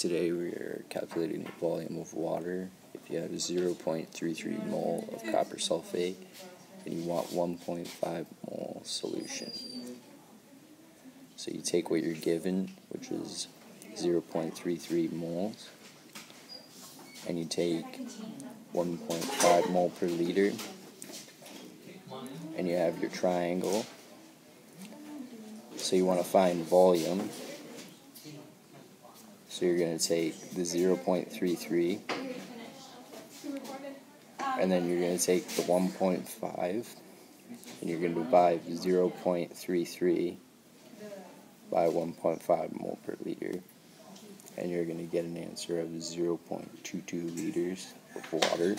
Today we are calculating the volume of water. If you have 0.33 mole of copper sulfate and you want 1.5 mole solution. So you take what you're given, which is 0.33 moles, and you take 1.5 mole per liter, and you have your triangle. So you want to find volume. So you're going to take the 0.33 and then you're going to take the 1.5 and you're going to divide 0.33 by 1.5 mole per liter and you're going to get an answer of 0.22 liters of water.